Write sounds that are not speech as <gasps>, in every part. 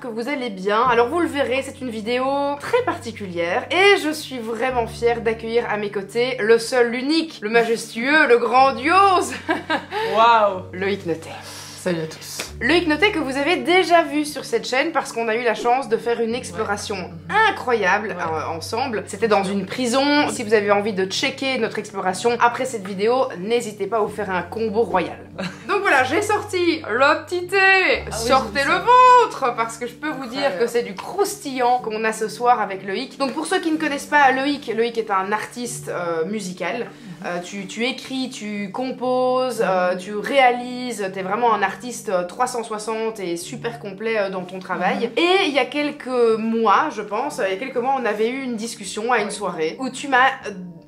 j'espère que vous allez bien. Alors vous le verrez, c'est une vidéo très particulière et je suis vraiment fière d'accueillir à mes côtés le seul, l'unique, le majestueux, le grandiose, <laughs> Waouh Loïc Notet. Salut à tous. Loïc Notet que vous avez déjà vu sur cette chaîne parce qu'on a eu la chance de faire une exploration incroyable Ouais. euh, ensemble. C'était dans une prison. Si vous avez envie de checker notre exploration après cette vidéo, n'hésitez pas à vous faire un combo royal. Donc <laughs> voilà, j'ai sorti le petit thé. Ah Sortez le vôtre parce que je peux vous dire que c'est du croustillant qu'on a ce soir avec Loïc. Donc pour ceux qui ne connaissent pas Loïc, Loïc est un artiste euh, musical. Euh, tu, tu écris, tu composes, euh, tu réalises, t'es vraiment un artiste euh, 360 et super complet dans ton travail. Et il y a quelques mois, je pense, il y a quelques mois, on avait eu une discussion à une soirée où tu m'as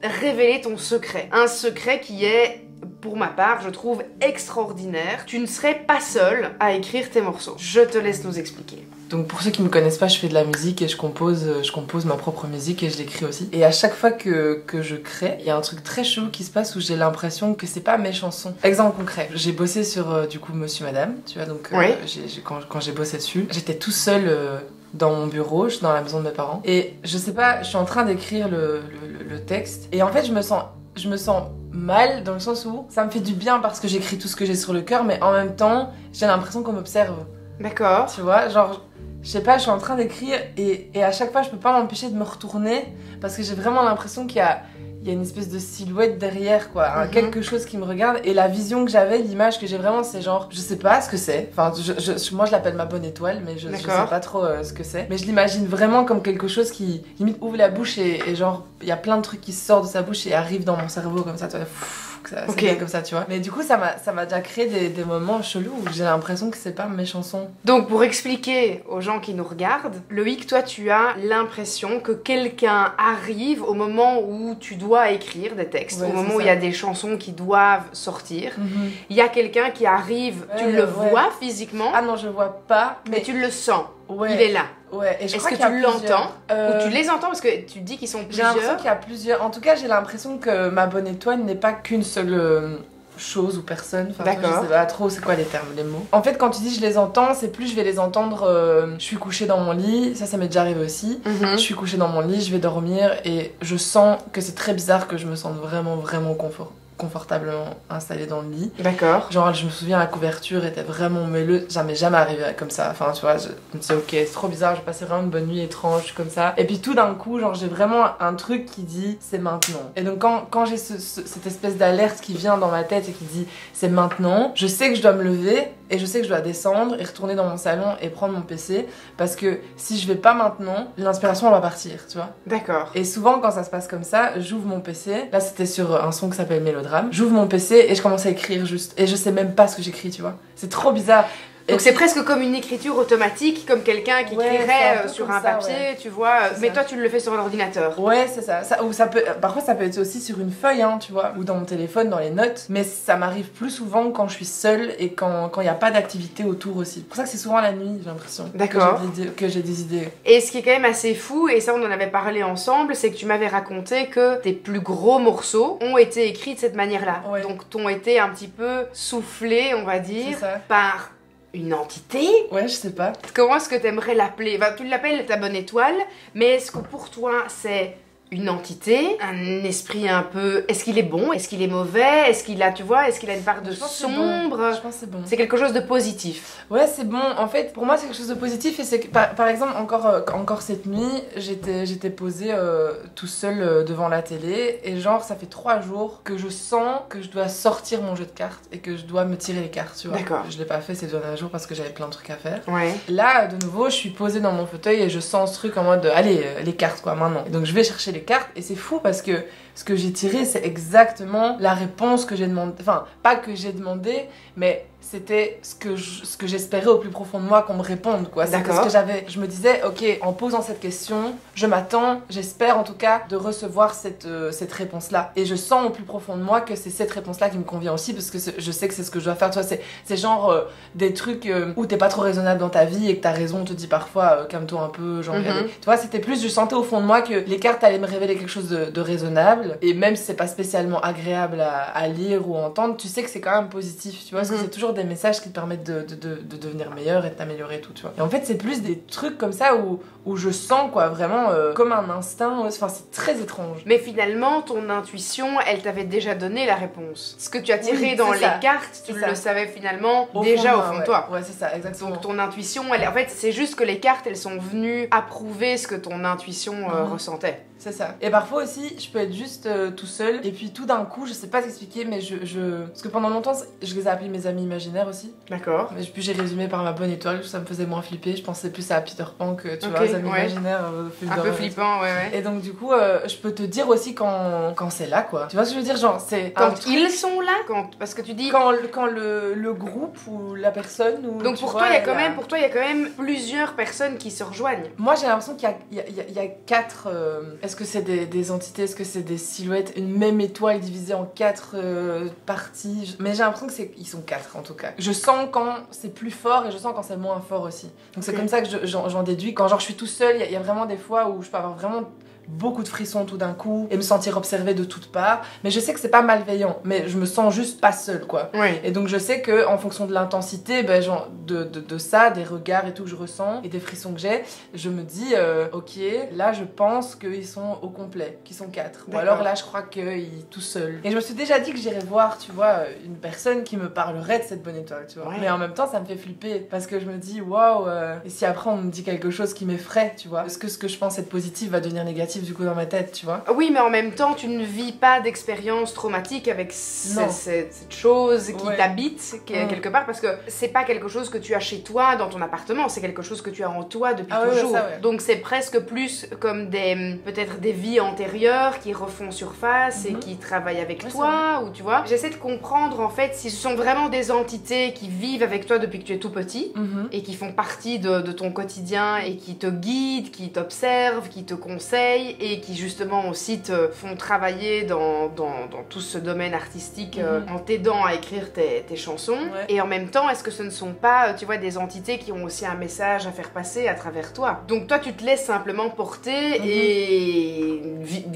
révélé ton secret. Un secret qui est pour ma part, je trouve extraordinaire. Tu ne serais pas seul à écrire tes morceaux. Je te laisse nous expliquer. Donc pour ceux qui me connaissent pas, je fais de la musique et je compose, euh, je compose ma propre musique et je l'écris aussi. Et à chaque fois que, que je crée, il y a un truc très chaud qui se passe où j'ai l'impression que c'est pas mes chansons. Exemple concret, j'ai bossé sur euh, du coup Monsieur Madame, tu vois, donc euh, Oui. quand, quand j'ai bossé dessus, j'étais tout seul euh, dans mon bureau, je suis dans la maison de mes parents. Et je sais pas, je suis en train d'écrire le, le- le- le texte et en fait je me sens je me sens mal dans le sens où ça me fait du bien parce que j'écris tout ce que j'ai sur le cœur, mais en même temps, j'ai l'impression qu'on m'observe. D'accord Tu vois, genre, je sais pas, je suis en train d'écrire et, et à chaque fois, je peux pas m'empêcher de me retourner parce que j'ai vraiment l'impression qu'il y a, il y a une espèce de silhouette derrière, quoi, Mhm. quelque chose qui me regarde. Et la vision que j'avais, l'image que j'ai vraiment, c'est genre, je sais pas ce que c'est. Enfin, je, je- moi, je l'appelle ma bonne étoile, mais je, je sais pas trop euh, ce que c'est. Mais je l'imagine vraiment comme quelque chose qui limite ouvre la bouche et, et genre, il y a plein de trucs qui sortent de sa bouche et arrivent dans mon cerveau comme ça, pfff, ça, comme ça, tu vois. Mais du coup, ça m'a déjà créé des, des moments chelous où j'ai l'impression que c'est pas mes chansons. Donc pour expliquer aux gens qui nous regardent, Loïc, toi tu as l'impression que quelqu'un arrive au moment où tu dois écrire des textes, Ouais, au moment où il y a des chansons qui doivent sortir. Mhm. Il y a quelqu'un qui arrive, tu le ouais. vois physiquement, Ah non, je vois pas, mais mais tu le sens, ouais, il est là. ouais. Et je Est-ce que tu plusieurs. l'entends Euh, Ou tu les entends parce que tu dis qu'ils sont J'ai l'impression plusieurs. qu'il y a plusieurs. En tout cas, j'ai l'impression que ma bonne étoile n'est pas qu'une seule euh, chose ou personne. Enfin, D'accord. Je sais pas trop c'est quoi les termes, les mots. En fait, quand tu dis je les entends, c'est plus je vais les entendre. euh, je suis couchée dans mon lit, ça, ça m'est déjà arrivé aussi. Mhm. Je suis couchée dans mon lit, je vais dormir et je sens que c'est très bizarre que je me sente vraiment, vraiment confort- confortablement installée dans le lit. D'accord. Genre, je me souviens, la couverture était vraiment moelleuse. Jamais, jamais arrivé comme ça. Enfin, tu vois, je je me disais, ok, c'est trop bizarre, j'ai passé vraiment une bonne nuit étrange, comme ça. Et puis tout d'un coup, genre, j'ai vraiment un truc qui dit, c'est maintenant. Et donc, quand, quand j'ai ce- ce- cette espèce d'alerte qui vient dans ma tête et qui dit, c'est maintenant, je sais que je dois me lever et je sais que je dois descendre et retourner dans mon salon et prendre mon PC. Parce que si je vais pas maintenant, l'inspiration, elle va partir, tu vois. D'accord. Et souvent, quand ça se passe comme ça, j'ouvre mon PC. Là, c'était sur un son qui s'appelle Mélodrame. J'ouvre mon PC et je commence à écrire juste. Et je sais même pas ce que j'écris, tu vois. C'est trop bizarre. Donc c'est presque comme une écriture automatique, comme quelqu'un qui Ouais, écrirait un euh, sur un ça, papier, ouais. tu vois. euh, Mais ça. toi tu le fais sur un ordinateur. Ouais, c'est ça. ça. Ou ça peut. Parfois, ça peut être aussi sur une feuille, hein, tu vois, ou dans mon téléphone, dans les notes. Mais ça m'arrive plus souvent quand je suis seule et quand il n'y a pas d'activité autour aussi. C'est pour ça que c'est souvent la nuit, j'ai l'impression. D'accord. Que j'ai des idées. Et ce qui est quand même assez fou, et ça on en avait parlé ensemble, c'est que tu m'avais raconté que tes plus gros morceaux ont été écrits de cette manière-là. Ouais. Donc t'ont été un petit peu soufflés, on va dire, par une entité. Ouais, je sais pas. Comment est-ce que t'aimerais l'appeler? Enfin, Tu l'appelles ta bonne étoile, mais est-ce que pour toi c'est une entité, un esprit un peu... Est-ce qu'il est bon Est-ce qu'il est mauvais Est-ce qu'il a, tu vois, est-ce qu'il a une part de bon. sombre? Je pense que c'est bon. C'est quelque chose de positif. Ouais, c'est bon. En fait, pour moi, c'est quelque chose de positif. Et c'est par, par exemple, encore, euh, encore cette nuit, j'étais, j'étais posée euh, tout seul euh, devant la télé. Et genre, ça fait trois jours que je sens que je dois sortir mon jeu de cartes et que je dois me tirer les cartes, tu vois. D'accord. Je l'ai pas fait ces derniers jours parce que j'avais plein de trucs à faire. Ouais. Là, de nouveau, je suis posée dans mon fauteuil et je sens ce truc en mode, allez, les cartes, quoi, maintenant. Et donc, je vais chercher les cartes. Et c'est fou parce que ce que j'ai tiré, c'est exactement la réponse que j'ai demandé. Enfin, pas que j'ai demandé, mais c'était ce que je- ce que j'espérais au plus profond de moi qu'on me réponde quoi D'accord. ce que j'avais je me disais ok en posant cette question je m'attends j'espère en tout cas de recevoir cette euh, cette réponse là et je sens au plus profond de moi que c'est cette réponse là qui me convient aussi parce que c'est- je sais que c'est ce que je dois faire tu vois c'est c'est genre euh, des trucs euh, où t'es pas trop raisonnable dans ta vie et que t'as raison on te dit parfois euh, calme-toi un peu genre Mhm. regardez. tu vois c'était plus je sentais au fond de moi que les cartes allaient me révéler quelque chose de, de raisonnable et même si c'est pas spécialement agréable à, à lire ou à entendre tu sais que c'est quand même positif tu vois parce que Mhm. c'est toujours des messages qui te permettent de, de, de, de devenir meilleur et de t'améliorer tout, tu vois. Et en fait, c'est plus des trucs comme ça où, où je sens, quoi, vraiment euh, comme un instinct. Enfin, c'est très étrange. Mais finalement, ton intuition, elle t'avait déjà donné la réponse. Ce que tu as tiré Oui, dans les ça. cartes, tu le ça. savais finalement Au déjà fond au fond de toi. Ouais, c'est ça, exactement. Donc ton intuition, elle, en fait, c'est juste que les cartes, elles sont venues approuver ce que ton intuition euh, Mhm. ressentait. C'est ça. Et parfois aussi, je peux être juste euh, tout seul, et puis tout d'un coup, je sais pas t'expliquer, mais je, je. Parce que pendant longtemps, je les ai appelés mes amis imaginaires aussi. D'accord. Mais puis j'ai résumé par ma bonne étoile, ça me faisait moins flipper. Je pensais plus à Peter Pan que tu vois, amis ouais. imaginaires. euh, Un peu flippant, ouais, ouais. Et donc, du coup, euh, je peux te dire aussi quand, quand c'est là, quoi. Tu vois ce que je veux dire Genre, c'est. un Quand truc- ils sont là, quand parce que tu dis. Quand, le- quand le, le groupe ou la personne. Ou, Donc pour vois, toi, il y a quand même, pour toi, il y a quand même plusieurs personnes qui se rejoignent. Moi j'ai l'impression qu'il y a, il y, y a- quatre. euh, Est-ce que c'est des, des entités Est-ce que c'est des silhouettes Une même étoile divisée en quatre euh, parties? Mais j'ai l'impression que c'est ils sont quatre en tout cas. Je sens quand c'est plus fort et je sens quand c'est moins fort aussi. Donc c'est comme ça que je- j'en j'en déduis. Quand genre je suis tout seul, il y, a- vraiment des fois où je peux avoir vraiment beaucoup de frissons tout d'un coup et me sentir observée de toutes parts. Mais je sais que c'est pas malveillant. Mais je me sens juste pas seule quoi. Oui. Et donc je sais que en fonction de l'intensité, ben, genre, de, de, de ça, des regards et tout que je ressens et des frissons que j'ai, je me dis euh, ok, là je pense qu'ils sont au complet, qu'ils sont quatre. Ou alors là je crois qu'ils tout seuls. Et je me suis déjà dit que j'irais voir, tu vois, euh, une personne qui me parlerait de cette bonne étoile, tu vois. Ouais. Mais en même temps ça me fait flipper parce que je me dis waouh, euh, et si après on me dit quelque chose qui m'effraie, tu vois, est-ce que ce que je pense être positif va devenir négatif? Du coup dans ma tête, tu vois Oui, mais en même temps, tu ne vis pas d'expérience traumatique avec cette, cette chose qui Ouais. t'habite Mm. quelque part parce que c'est pas quelque chose que tu as chez toi dans ton appartement, c'est quelque chose que tu as en toi depuis Ah ouais, toujours. ça, ouais. Donc c'est presque plus comme des peut-être des vies antérieures qui refont surface et Mhm. qui travaillent avec toi ou tu vois. J'essaie de comprendre en fait si ce sont vraiment des entités qui vivent avec toi depuis que tu es tout petit Mhm. et qui font partie de, de ton quotidien et qui te guident, qui t'observent, qui te conseillent et qui justement aussi te font travailler dans, dans, dans tout ce domaine artistique euh, Mhm. en t'aidant à écrire tes, tes chansons. Ouais. Et en même temps, est-ce que ce ne sont pas, euh, tu vois, des entités qui ont aussi un message à faire passer à travers toi? Donc toi, tu te laisses simplement porter Mhm. et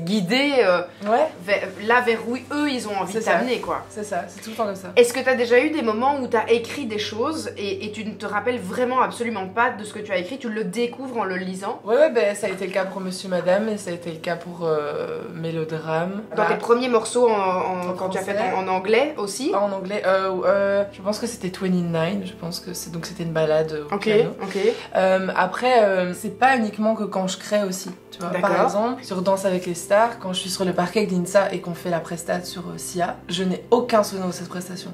guider euh, Ouais, vers- là vers où eux, ils ont envie de t'amener, quoi. c'est ça, c'est tout le temps comme ça. Est-ce que tu as déjà eu des moments où tu as écrit des choses et, et tu ne te rappelles vraiment absolument pas de ce que tu as écrit, tu le découvres en le lisant? Ouais, ouais, ben, ça a été le cas pour Monsieur Madame et ça a été le cas pour euh, Mélodrame. Dans Là. tes premiers morceaux en, en- En quand tu as fait en, en anglais aussi Ah, en anglais, euh, euh, je pense que c'était 29, je pense que c'est donc c'était une balade au Ok, piano. ok. Euh, après, c'est pas uniquement que quand je crée aussi, tu vois. Par exemple, sur Danse avec les stars, quand je suis sur le parquet avec Dinsa et qu'on fait la prestate sur Sia, je n'ai aucun souvenir de cette prestation.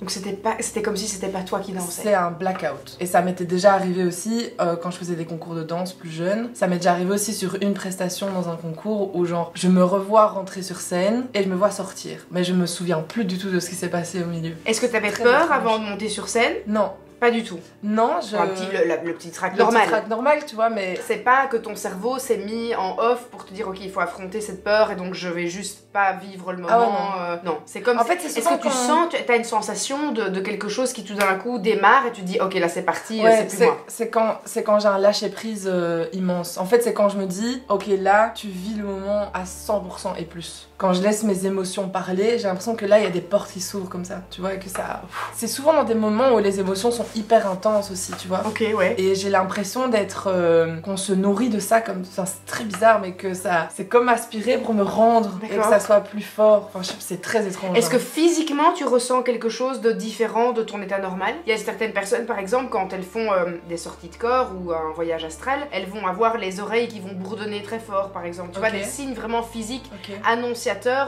Donc c'était pas, c'était comme si c'était pas toi qui dansais. C'est un blackout. Et ça m'était déjà arrivé aussi euh, quand je faisais des concours de danse plus jeune. Ça m'est déjà arrivé aussi sur une prestation dans un concours où genre je me revois rentrer sur scène et je me vois sortir. Mais je me souviens plus du tout de ce qui s'est passé au milieu. Est-ce que tu avais Très peur avant de monter sur scène? Non, Pas du tout. non, je. Un petit, le, la- le petit track le petit normal. track normal, tu vois, mais C'est pas que ton cerveau s'est mis en off pour te dire ok il faut affronter cette peur et donc je vais juste pas vivre le moment. Ah ouais, non. euh, non, c'est comme En fait, c'est Est-ce que tu sens, tu as une sensation de, de quelque chose qui tout d'un coup démarre et tu dis ok là c'est parti, euh, Ouais, c'est plus c'est moi. c'est quand, c'est quand j'ai un lâcher prise euh, immense. En fait, c'est quand je me dis, ok, là, tu vis le moment à 100% et plus. Quand je laisse mes émotions parler, j'ai l'impression que là, il y a des portes qui s'ouvrent comme ça, tu vois, et que ça. C'est souvent dans des moments où les émotions sont hyper intenses aussi, tu vois. Ok ouais. Et j'ai l'impression d'être. euh, qu'on se nourrit de ça comme. Enfin, c'est très bizarre, mais que ça. C'est comme aspirer pour me rendre et que ça soit plus fort. Enfin, je sais pas, c'est très étrange. Est-ce que hein. physiquement tu ressens quelque chose de différent de ton état normal? Il y a certaines personnes par exemple quand elles font euh, des sorties de corps ou un voyage astral, elles vont avoir les oreilles qui vont bourdonner très fort par exemple. Tu vois des signes vraiment physiques Ok.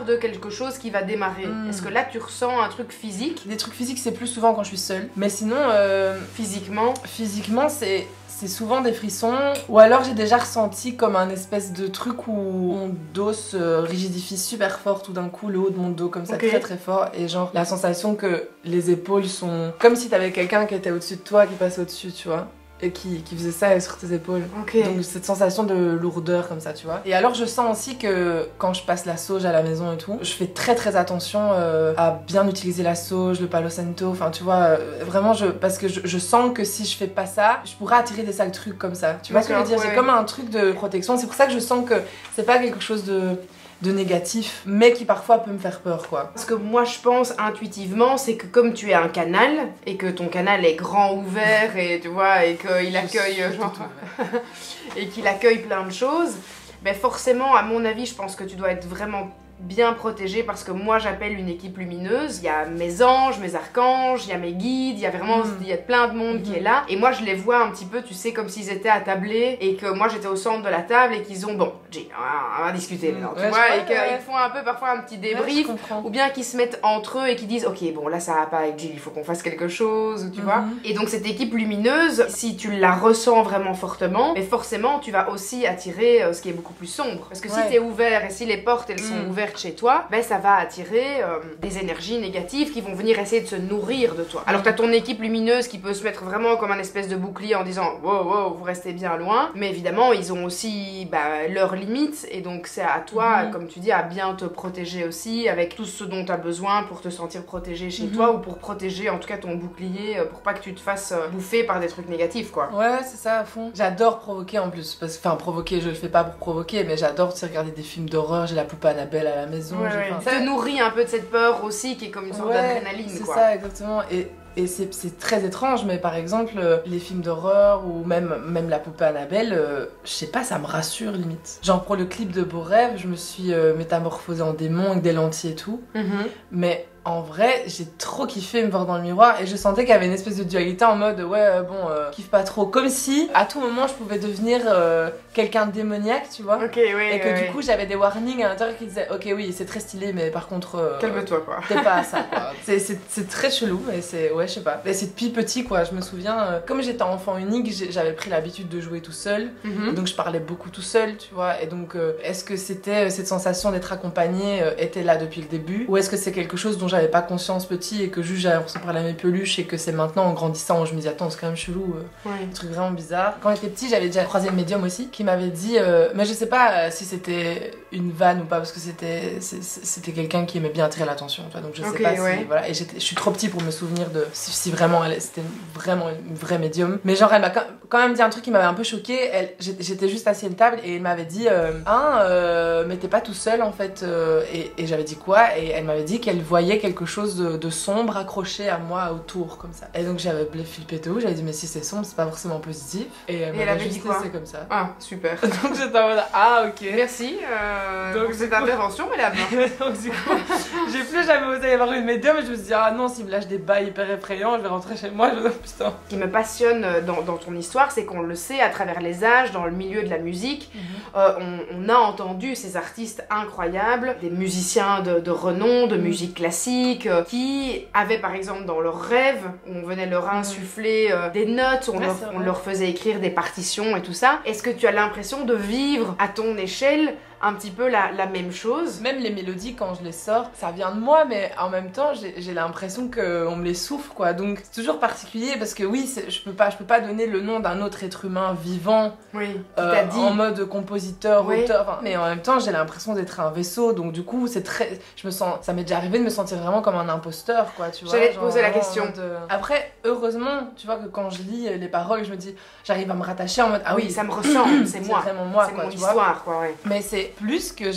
De quelque chose qui va démarrer. Hmm. Est-ce que là tu ressens un truc physique? Des trucs physiques, c'est plus souvent quand je suis seule. Mais sinon, euh, Physiquement? physiquement, c'est. C'est souvent des frissons, ou alors j'ai déjà ressenti comme un espèce de truc où mon dos se rigidifie super fort tout d'un coup, le haut de mon dos comme ça, très très fort, et genre la sensation que les épaules sont comme si t'avais quelqu'un qui était au-dessus de toi, qui passait au-dessus, tu vois, qui, qui faisait ça sur tes épaules. Donc cette sensation de lourdeur comme ça, tu vois. Et alors je sens aussi que quand je passe la sauge à la maison et tout, je fais très très attention euh, à bien utiliser la sauge, le palo santo, enfin tu vois, euh, vraiment je parce que je, je sens que si je fais pas ça, je pourrais attirer des sales trucs comme ça. Tu vois ce que je veux dire? Ouais. comme un truc de protection. C'est pour ça que je sens que c'est pas quelque chose de de négatif, mais qui parfois peut me faire peur, quoi. Ce que moi je pense intuitivement, c'est que comme tu es un canal et que ton canal est grand ouvert et tu vois et qu'il accueille genre <laughs> et qu'il accueille plein de choses, ben forcément à mon avis, je pense que tu dois être vraiment bien protégé parce que moi j'appelle une équipe lumineuse. Il y a mes anges, mes archanges, il y a mes guides, il y a vraiment Mm. y a plein de monde qui est là. Et moi je les vois un petit peu, tu sais, comme s'ils étaient attablés et que moi j'étais au centre de la table et qu'ils ont bon, Jay, on va, discuter maintenant, tu Ouais, vois, et qu'ils ouais. font un peu parfois un petit débrief. Ou bien qu'ils se mettent entre eux et qu'ils disent ok bon là ça va pas avec Jill il faut qu'on fasse quelque chose ou tu vois Mhm. et donc cette équipe lumineuse si tu la ressens vraiment fortement mais forcément tu vas aussi attirer euh, ce qui est beaucoup plus sombre parce que si t'es ouvert et si les portes elles sont Mm. Chez toi ben ça va attirer euh, des énergies négatives qui vont venir essayer de se nourrir de toi alors t'as ton équipe lumineuse qui peut se mettre vraiment comme un espèce de bouclier en disant wow wow vous restez bien loin mais évidemment ils ont aussi bah, leurs limites et donc c'est à toi Mhm. comme tu dis à bien te protéger aussi avec tout ce dont tu as besoin pour te sentir protégé chez Mhm. toi ou pour protéger en tout cas ton bouclier euh, pour pas que tu te fasses euh, bouffer par des trucs négatifs quoi. Ouais, c'est ça à fond. J'adore provoquer en plus. Parce enfin, provoquer, je le fais pas pour provoquer, mais j'adore regarder des films d'horreur. J'ai la poupée Annabelle à la maison. Ouais, j'ai- ouais. enfin, Ça te nourrit un peu de cette peur aussi qui est comme une sorte Ouais, d'adrénaline C'est ça, exactement. Et, et c'est c'est très étrange, mais par exemple, euh, les films d'horreur ou même, même la poupée Annabelle, euh, je sais pas, ça me rassure limite. Genre pour le clip de Beau Rêve, je me suis euh, métamorphosée en démon avec des lentilles et tout. Mhm. Mais en vrai, j'ai trop kiffé me voir dans le miroir et je sentais qu'il y avait une espèce de dualité en mode ouais, euh, bon, euh, kiffe pas trop. Comme si à tout moment je pouvais devenir euh, quelqu'un de démoniaque, tu vois. Ok, ouais. Et que du coup j'avais des warnings à l'intérieur qui disaient ok, oui, c'est très stylé, mais par contre. euh, calme-toi quoi. T'es pas à ça quoi. <laughs> C'est- très chelou et c'est ouais je sais pas. Et c'est depuis petit quoi. Je me souviens comme j'étais enfant unique j'avais pris l'habitude de jouer tout seul. Mhm. Et donc je parlais beaucoup tout seul tu vois. Et donc est-ce que c'était cette sensation d'être accompagné était là depuis le début? Ou est-ce que c'est quelque chose dont j'avais pas conscience petit et que juste j'avais parler à mes peluches et que c'est maintenant en grandissant où je me dis attends c'est quand même chelou. euh, Ouais. un truc vraiment bizarre. Quand j'étais petit, j'avais déjà croisé le médium aussi qui m'avait dit, euh, mais je sais pas euh, si c'était une vanne ou pas parce que c'était c'était quelqu'un qui aimait bien attirer l'attention. Donc je sais pas si ouais. voilà. Et je suis trop petit pour me souvenir de si, si vraiment elle c'était vraiment une vraie médium. Mais genre elle m'a quand même dit un truc qui m'avait un peu choqué. J'étais juste assise à une table et elle m'avait dit, euh, euh, mais t'es pas tout seul en fait. et et j'avais dit quoi Et elle m'avait dit qu'elle voyait quelque chose de, de sombre accroché à moi autour comme ça. Et donc j'avais flippé tout. J'avais dit mais si c'est sombre c'est pas forcément positif. Et elle Et elle m'avait avait juste dit quoi laissé comme ça. Ah, super. <laughs> Donc j'étais en mode ah ok. Merci euh, Donc, pour cette coup- intervention, madame. <laughs> Donc, du coup, j'ai plus jamais osé y avoir une médium et je me suis dit ah non s'il me lâche des bails hyper effrayants je vais rentrer chez moi je <laughs> putain. Ce qui me passionne euh, dans, dans ton histoire, c'est qu'on le sait à travers les âges, dans le milieu de la musique, euh, on, on a entendu ces artistes incroyables, des musiciens de, de renom, de Mhm. musique classique, euh, qui avaient par exemple dans leurs rêves, où on venait leur insuffler euh, des notes, on, Ouais, leur, c'est vrai. on leur faisait écrire des partitions et tout ça. Est-ce que tu as l'impression de vivre à ton échelle un petit peu la, la même chose Même les mélodies, quand je les sors, ça vient de moi, mais en même temps, j'ai l'impression qu'on me les souffle, quoi. Donc, c'est toujours particulier parce que oui, c'est- je peux pas, je peux pas donner le nom d'un autre être humain vivant Oui, euh, dit en mode compositeur, Oui. auteur. mais en même temps, j'ai l'impression d'être un vaisseau. Donc, du coup, c'est très, je me sens, ça m'est déjà arrivé de me sentir vraiment comme un imposteur, quoi. Tu vois. J'allais te poser la question. euh, Après, heureusement, tu vois que quand je lis les paroles, je me dis, j'arrive à me rattacher en mode ah oui, ça me ressemble, c'est <clears throat> c'est moi. vraiment moi, c'est quoi. mon tu vois. quoi, ouais. Mais c'est plus que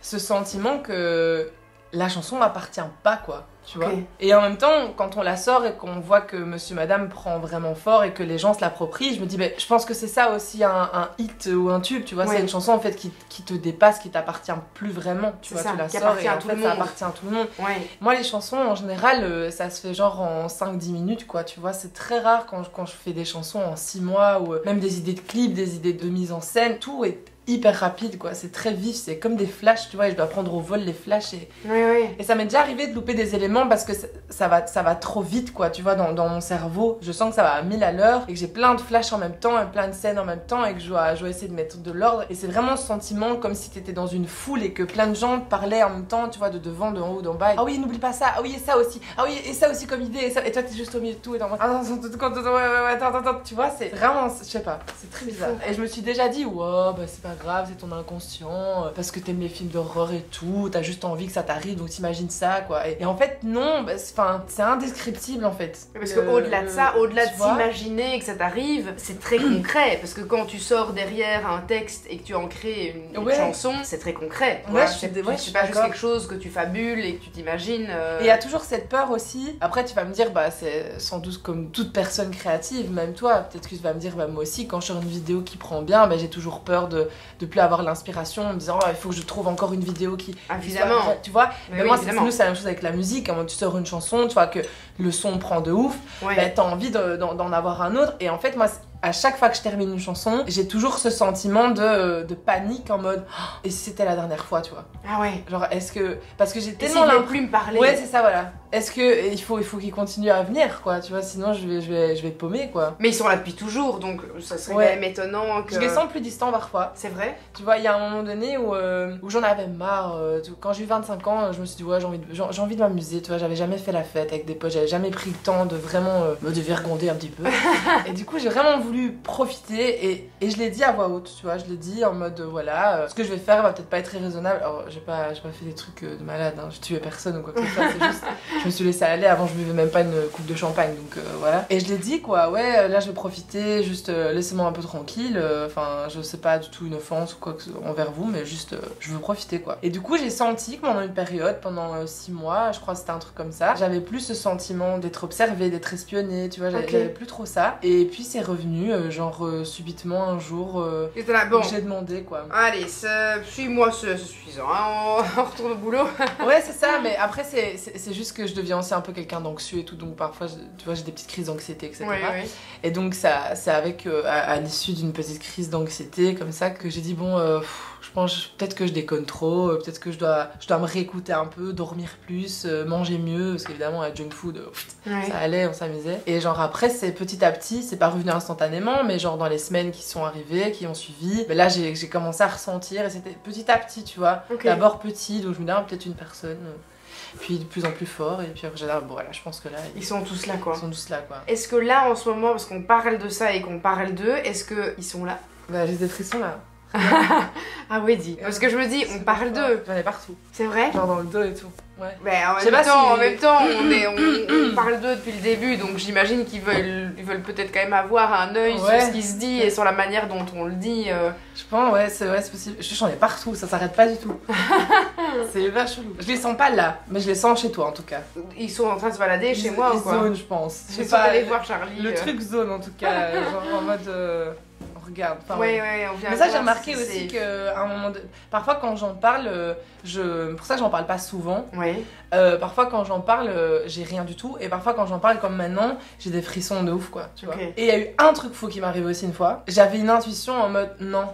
ce sentiment que la chanson m'appartient pas, quoi. Tu vois. Et en même temps, quand on la sort et qu'on voit que Monsieur Madame prend vraiment fort et que les gens se l'approprient, je me dis, ben, je pense que c'est ça aussi un, un hit ou un tube, tu vois. Ouais. C'est une chanson en fait qui, qui te dépasse, qui t'appartient plus vraiment. Tu vois, ça, tu la sors et en tout fait, ça appartient à tout le monde. Ouais. Moi, les chansons, en général, euh, ça se fait genre en 5-10 minutes, quoi, tu vois. C'est très rare quand je, quand je fais des chansons en 6 mois ou euh, même des idées de clips, des idées de mise en scène. Tout est hyper rapide, quoi. C'est très vif, c'est comme des flashs, tu vois. Et je dois prendre au vol les flashs. Et, Oui, oui. et ça m'est déjà arrivé de louper des éléments parce que ça, ça va, ça va trop vite, quoi, tu vois, dans, dans mon cerveau. Je sens que ça va à 1000 à l'heure et que j'ai plein de flashs en même temps et plein de scènes en même temps et que je dois, je dois essayer de mettre de l'ordre. Et c'est vraiment ce sentiment comme si t'étais dans une foule et que plein de gens parlaient en même temps, tu vois, de devant, de en haut, d'en bas. Ah oui, n'oublie pas ça. Ah oui, et ça aussi. Ah oui, et ça aussi comme idée. Et, ça... et toi, t'es juste au milieu de tout et dans Ah attends, attends, attends. Tu vois, c'est vraiment, je sais pas, c'est très bizarre. Et je me suis déjà dit, wow, bah c'est pas grave, c'est ton inconscient, euh, parce que t'aimes les films d'horreur et tout, t'as juste envie que ça t'arrive, donc t'imagines ça, quoi. Et, et en fait, non, bah, c'est- enfin, c'est indescriptible, en fait. Parce Le- qu'au-delà de ça, le- au-delà de s'imaginer que ça t'arrive, c'est très <clears throat> concret. Parce que quand tu sors derrière un texte et que tu en crées une, chanson, c'est très concret. Ouais, vois. je suis C'est ouais, pas juste quelque chose que tu fabules et que tu t'imagines. euh, Et il y a toujours cette peur aussi. Après, tu vas me dire, bah, c'est sans doute comme toute personne créative, même toi. Peut-être que tu vas me dire, bah, moi aussi, quand je sors une vidéo qui prend bien, bah, j'ai toujours peur de de plus avoir l'inspiration en me disant, oh, il faut que je trouve encore une vidéo qui. soit Évidemment. Tu vois Mais Mais oui, moi, c'est évidemment. nous, c'est la même chose avec la musique. Quand tu sors une chanson, tu vois que le son prend de ouf, Ouais. bah, t'as envie de- d'en avoir un autre. Et en fait, moi, à chaque fois que je termine une chanson, j'ai toujours ce sentiment de, de panique en mode, Oh, et si c'était la dernière fois, tu vois Ah ouais. Genre, est-ce que. Parce que j'ai tellement s'il veut l'impression. plus me parler. Ouais, c'est ça, voilà. Est-ce que il faut, il faut qu'il continue à venir, quoi, tu vois, sinon je vais, je vais, je vais paumer, quoi. Mais ils sont là depuis toujours, donc ça serait Ouais. quand même étonnant que. Je les sens plus distants parfois. C'est vrai? Tu vois, il y a un moment donné où, euh, où j'en avais marre. euh, quand j'ai eu 25 ans, je me suis dit, ouais, j'ai envie de, j'ai envie de m'amuser, tu vois, j'avais jamais fait la fête avec des potes, j'avais jamais pris le temps de vraiment euh, me dévergonder un petit peu. <laughs> et du coup, j'ai vraiment voulu profiter et, et je l'ai dit à voix haute, tu vois, je l'ai dit en mode, euh, voilà, ce que je vais faire va peut-être pas être très raisonnable. Alors, j'ai pas, j'ai pas fait des trucs de malade, hein, j'ai tué personne ou quoi que ce soit, c'est juste, <laughs> je me suis laissé aller, avant je buvais même pas une coupe de champagne, donc euh, voilà. Et je l'ai dit, quoi, ouais, euh, là je vais profiter, juste euh, laissez-moi un peu tranquille, euh, enfin, je sais pas du tout une offense ou quoi que ce envers vous, mais juste, euh, je veux profiter, quoi. Et du coup, j'ai senti que pendant une période, pendant 6 mois, je crois que c'était un truc comme ça, j'avais plus ce sentiment d'être observée, d'être espionnée, tu vois, j'avais Ok. j'avais plus trop ça. Et puis c'est revenu, euh, genre, euh, subitement un jour, euh, là, bon. j'ai demandé, quoi. Allez, suis-moi, c'est suffisant. hein, On... <laughs> on retourne au boulot. Ouais, c'est ça, mais après, c'est c'est juste que je deviens aussi un peu quelqu'un d'anxieux et tout, donc parfois, je- tu vois, j'ai des petites crises d'anxiété, etc. Et donc, ça, c'est avec, euh, à, à l'issue d'une petite crise d'anxiété, comme ça, que j'ai dit, bon, euh, je pense peut-être que je déconne trop, euh, peut-être que je dois, je dois me réécouter un peu, dormir plus, euh, manger mieux, parce qu'évidemment, la junk food, pff, ça allait, on s'amusait. Et genre après, c'est petit à petit, c'est pas revenu instantanément, mais genre dans les semaines qui sont arrivées, qui ont suivi, ben là j'ai commencé à ressentir et c'était petit à petit, tu vois. D'abord petit, donc je me disais ah, peut-être une personne, puis de plus en plus fort, et puis après j'ai dit bon voilà, je pense que là ils Ils sont tous là, quoi. sont tous là quoi. Est-ce que là, en ce moment, parce qu'on parle de ça et qu'on parle d'eux, est-ce qu'ils sont là? Bah j'ai des frissons là. Ah oui, dis. Parce que je me dis, on parle d'eux. J'en ai partout, C'est vrai? Genre dans le dos et tout. Ouais. Mais en même, temps, si- en même temps, on, est, on, <clears throat> on parle d'eux depuis le début, donc j'imagine qu'ils veulent, ils veulent peut-être quand même avoir un œil Ouais. sur ce qui se dit et sur la manière dont on le dit. euh. Je pense, ouais, c'est ouais, possible. Je- J'en ai partout, ça s'arrête pas du tout. <laughs> c'est hyper chelou. Je les sens pas là, mais je les sens chez toi en tout cas. Ils sont en train de se balader chez moi ils ou quoi zonent, je pense. Je sais pas. allés voir Charlie. Le euh. truc zone en tout cas, genre en mode euh, regarde. enfin, Ouais, ouais, on vient Mais ça j'ai remarqué si aussi qu'à un moment de... Parfois quand j'en parle, euh, je... pour ça j'en parle pas souvent. Ouais. Euh, parfois quand j'en parle, euh, j'ai rien du tout. Et parfois quand j'en parle comme maintenant, j'ai des frissons de ouf quoi, tu vois. Et il y a eu un truc fou qui m'est arrivé aussi une fois. J'avais une intuition en mode non.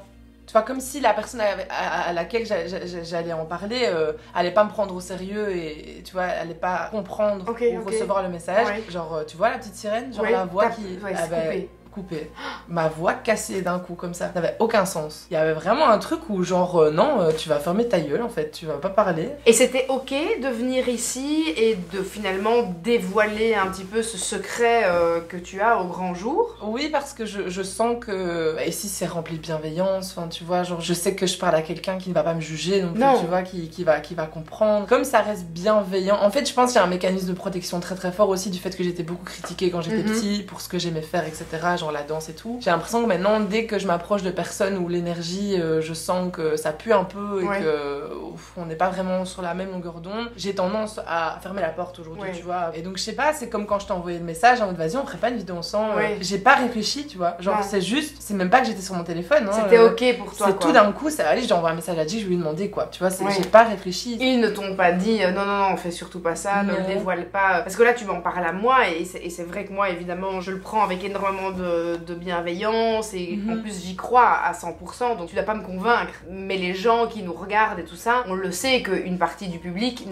Tu vois, comme si la personne à, laquelle j'a- j'a- j'allais en parler euh, allait pas me prendre au sérieux et tu vois, allait pas comprendre ou recevoir le message. Ouais. Genre, tu vois la petite sirène? Genre Ouais, la voix qui. ouais, ben, coupé. <gasps> Ma voix cassée d'un coup comme ça. Ça n'avait aucun sens. Il y avait vraiment un truc où genre euh, non, euh, tu vas fermer ta gueule en fait, tu vas pas parler. Et c'était ok de venir ici et de finalement dévoiler un petit peu ce secret euh, que tu as au grand jour? Oui, parce que je, je sens que bah, ici c'est rempli de bienveillance. Enfin, tu vois, genre je sais que je parle à quelqu'un qui ne va pas me juger plus, Non. tu vois, qui, qui va qui va comprendre. Comme ça reste bienveillant. En fait, je pense qu'il y a un mécanisme de protection très très fort aussi du fait que j'étais beaucoup critiquée quand j'étais Mhm. petit pour ce que j'aimais faire, etc. Genre la danse et tout. J'ai l'impression que maintenant, dès que je m'approche de personnes où l'énergie, euh, je sens que ça pue un peu et Ouais. que ouf, on n'est pas vraiment sur la même longueur d'onde, j'ai tendance à fermer la porte aujourd'hui, Ouais. tu vois. Et donc je sais pas, c'est comme quand je t'ai envoyé le message en mode vas-y, on ferait pas une vidéo ensemble. Ouais. J'ai pas réfléchi, tu vois. Genre c'est juste, c'est même pas que j'étais sur mon téléphone. hein, C'était euh, ok pour toi. C'est tout d'un coup, ça allait, j'ai envoyé un message à J, je lui ai demandé quoi. Tu vois, j'ai pas réfléchi. Ils ne t'ont pas dit euh, non, non, non, on fait surtout pas ça, ne le dévoile pas. Parce que là, tu m'en parles à moi et c'est vrai que moi, évidemment, je le prends avec énormément de, de bienveillance et Mhm. en plus, j'y crois à 100%, donc tu dois pas me convaincre. Mais les gens qui nous regardent et tout ça, on le sait qu'une partie du public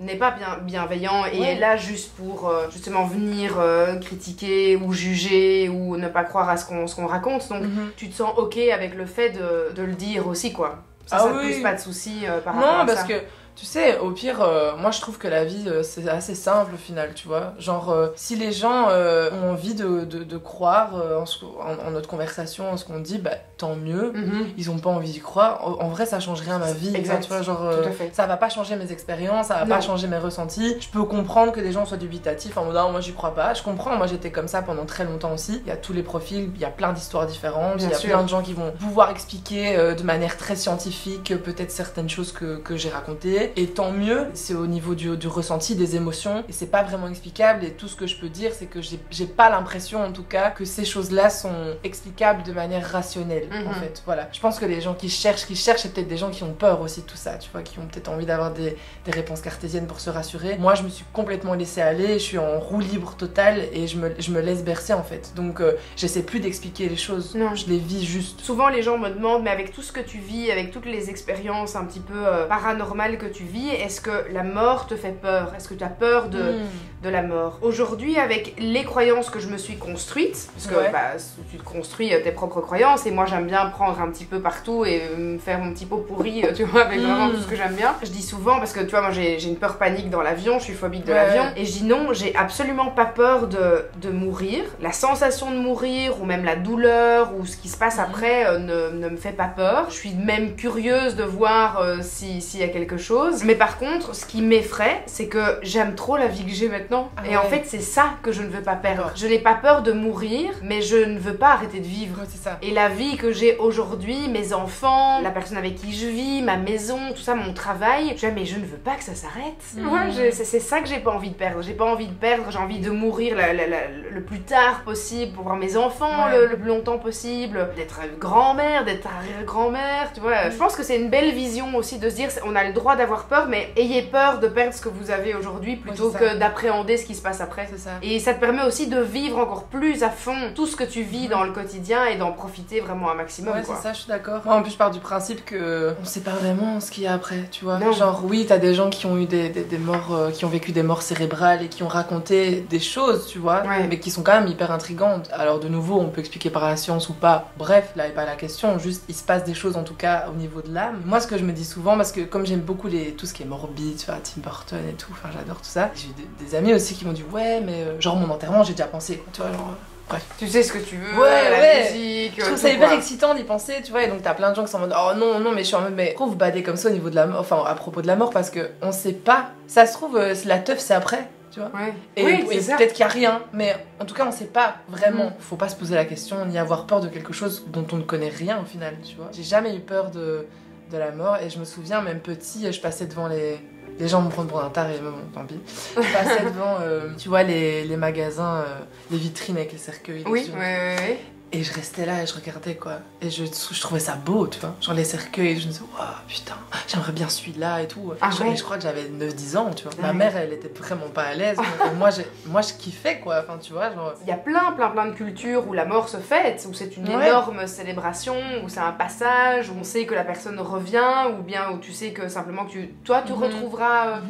n'est pas bien, bienveillant et Ouais. est là juste pour euh, justement venir euh, critiquer ou juger ou ne pas croire à ce qu'on raconte. Donc, Mhm. tu te sens ok avec le fait de, de le dire aussi, quoi. Ça, Ah ça te pose pas de soucis euh, par rapport Non, à parce ça. que Tu sais, au pire, euh, moi je trouve que la vie euh, c'est assez simple au final, tu vois. Genre, euh, si les gens ont envie de, de- de croire en, ce- en- en notre conversation, en ce qu'on dit, bah tant mieux. Mhm. Ils ont pas envie d'y croire. En, en vrai, ça change rien à ma vie. Exact. Enfin, tu vois, genre, ça va pas changer mes expériences, ça va Non. pas changer mes ressentis. Je peux comprendre que des gens soient dubitatifs en mode ah, moi j'y crois pas. Je comprends, moi j'étais comme ça pendant très longtemps aussi. Il y a tous les profils, il y a plein d'histoires différentes, il y a sûr. plein de gens qui vont pouvoir expliquer de manière très scientifique peut-être certaines choses que, que j'ai racontées. Et tant mieux, c'est au niveau du, du ressenti, des émotions, et c'est pas vraiment explicable. Et tout ce que je peux dire, c'est que j'ai pas l'impression en tout cas que ces choses-là sont explicables de manière rationnelle en Mhm. fait. Voilà. Je pense que les gens qui cherchent, qui cherchent, c'est peut-être des gens qui ont peur aussi de tout ça, tu vois, qui ont peut-être envie d'avoir des, des réponses cartésiennes pour se rassurer. Moi, je me suis complètement laissée aller, je suis en roue libre totale et je me, je me laisse bercer en fait. Donc, euh, j'essaie plus d'expliquer les choses, Non. je les vis juste. Souvent, les gens me demandent, mais avec tout ce que tu vis, avec toutes les expériences un petit peu euh, paranormales que tu vis, est-ce que la mort te fait peur? Est-ce que tu as peur de, Mm. de la mort? Aujourd'hui, avec les croyances que je me suis construites, parce que Ouais. bah, tu te construis euh, tes propres croyances, et moi j'aime bien prendre un petit peu partout et me faire mon petit pot pourri, euh, tu vois, avec vraiment tout ce que j'aime bien. Je dis souvent, parce que tu vois, moi j'ai une peur panique dans l'avion, je suis phobique de Ouais. l'avion, et je dis non, j'ai absolument pas peur de, de mourir. La sensation de mourir, ou même la douleur, ou ce qui se passe Mhm. après, euh, ne, ne me fait pas peur. Je suis même curieuse de voir euh, si- s'il y a quelque chose. Mais par contre, ce qui m'effraie, c'est que j'aime trop la vie que j'ai maintenant. Ah Et en fait, c'est ça que je ne veux pas perdre. Je n'ai pas peur de mourir, mais je ne veux pas arrêter de vivre. Ouais, ça. Et la vie que j'ai aujourd'hui, mes enfants, la personne avec qui je vis, ma maison, tout ça, mon travail, je mais je ne veux pas que ça s'arrête. Mhm. Ouais, c'est ça que j'ai pas envie de perdre. J'ai pas envie de perdre, j'ai envie de mourir la- la- la- le plus tard possible pour voir mes enfants le, le plus longtemps possible, d'être grand-mère, d'être arrière-grand-mère, tu vois. Je pense que c'est une belle vision aussi de se dire, on a le droit d'avoir peur, mais ayez peur de perdre ce que vous avez aujourd'hui plutôt que d'appréhender ce qui se passe après. C'est ça. Et ça te permet aussi de vivre encore plus à fond tout ce que tu vis dans le quotidien et d'en profiter vraiment un maximum. Ouais, c'est ça, je suis d'accord. Moi, en plus, je pars du principe que on sait pas vraiment ce qu'il y a après, tu vois. Non. Genre, oui, t'as des gens qui ont eu des, des, des morts, euh, qui ont vécu des morts cérébrales et qui ont raconté des choses, tu vois, Ouais. mais qui sont quand même hyper intrigantes. Alors, de nouveau, on peut expliquer par la science ou pas. Bref, là est pas la question. Juste, il se passe des choses, en tout cas, au niveau de l'âme. Moi, ce que je me dis souvent, parce que comme j'aime beaucoup les, tout ce qui est morbide, tu vois, Tim Burton et tout, enfin, j'adore tout ça. J'ai des, des amis aussi qui m'ont dit, ouais, mais euh, genre, mon enterrement, j'ai déjà pensé, quoi, tu vois, genre. euh, Tu sais ce que tu veux, Ouais, la ouais. musique. Je trouve tout, ça hyper quoi. excitant d'y penser, tu vois, et donc t'as plein de gens qui sont en mode oh non, non, mais je suis en mode mais trouve bader comme ça au niveau de la mort, enfin à propos de la mort parce que on sait pas, ça se trouve, euh, la teuf c'est après, tu vois. Ouais. Et, oui, et peut-être qu'il y a rien, mais en tout cas on sait pas vraiment. Mm. Faut pas se poser la question ni avoir peur de quelque chose dont on ne connaît rien au final, tu vois. J'ai jamais eu peur de, de la mort et je me souviens même petit, je passais devant les. Les gens me prennent pour un taré, mais bon, tant pis. Je <laughs> passais devant, euh, tu vois, les, les magasins, euh, les vitrines avec les cercueils. Oui, ouais, ouais. Et je restais là et je regardais quoi. Et je, je trouvais ça beau, tu vois. Genre les cercueils, je me disais, waouh, putain, j'aimerais bien celui-là et tout. Ah je, ouais. je crois que j'avais 9-10 ans, tu vois. Ma Ouais. mère, elle était vraiment pas à l'aise. <laughs> moi, j'ai- moi, je kiffais quoi. Enfin, tu vois, genre. Il y a plein, plein, plein de cultures où la mort se fête, où c'est une Ouais. énorme célébration, où c'est un passage, où on sait que la personne revient, ou bien où tu sais que simplement que tu, toi, tu Mhm. retrouveras euh,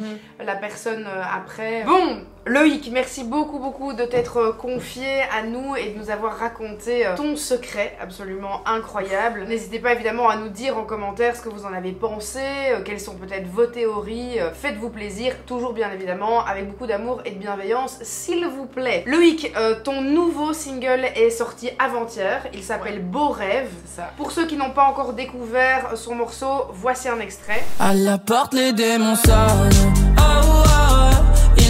la personne euh, après. Bon, Loïc, merci beaucoup, beaucoup de t'être euh, confié à nous et de nous avoir raconté euh, ton secret absolument incroyable. N'hésitez pas évidemment à nous dire en commentaire ce que vous en avez pensé, euh, quelles sont peut-être vos théories. Faites-vous plaisir, toujours bien évidemment, avec beaucoup d'amour et de bienveillance, s'il vous plaît. Loïc, euh, ton nouveau single est sorti avant-hier. Il s'appelle Beau Rêve. Ça. Pour ceux qui n'ont pas encore découvert son morceau, voici un extrait. À la porte, les démons sonnent. Oh, oh, oh.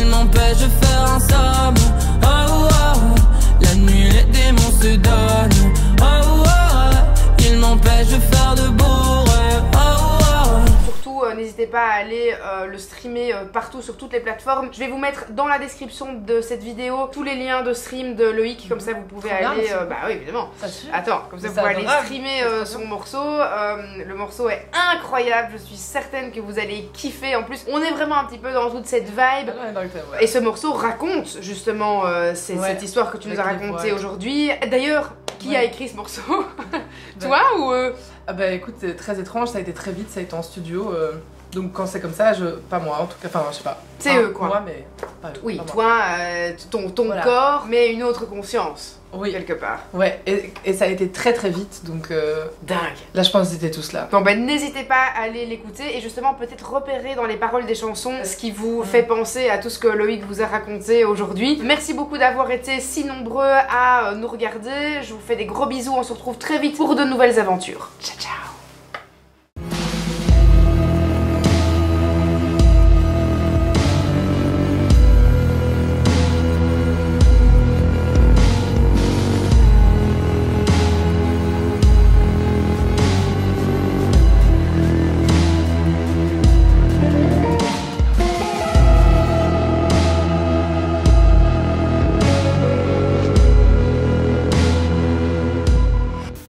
Ils m'empêchent de faire un somme. Pas à aller euh, le streamer euh, partout sur toutes les plateformes. Je vais vous mettre dans la description de cette vidéo tous les liens de stream de Loïc, comme ça vous pouvez Trop aller. euh, bah oui, évidemment. Ça. Attends, comme ça vous pouvez aller streamer son morceau. Le morceau est incroyable, je suis certaine que vous allez kiffer. En plus, on est vraiment un petit peu dans toute cette vibe. Et ce morceau raconte justement Ouais. cette histoire que tu nous as racontée aujourd'hui. D'ailleurs, qui a écrit ce morceau? <laughs> Toi ou euh, Ah bah écoute, c'est très étrange, ça a été très vite, ça a été en studio. euh, donc quand c'est comme ça, je. Pas moi en tout cas, enfin je sais pas. C'est Enfin, eux, quoi. Moi, mais. pas eux, Oui, pas toi, euh, ton, ton Voilà. corps, mais une autre conscience. Oui. quelque part. Ouais, et, et ça a été très très vite, donc euh, Dingue. là je pense qu'ils étaient tous là. Bon ben n'hésitez pas à aller l'écouter et justement peut-être repérer dans les paroles des chansons ce qui vous fait penser à tout ce que Loïc vous a raconté aujourd'hui. Merci beaucoup d'avoir été si nombreux à euh, nous regarder. Je vous fais des gros bisous. On se retrouve très vite pour de nouvelles aventures. Ciao ciao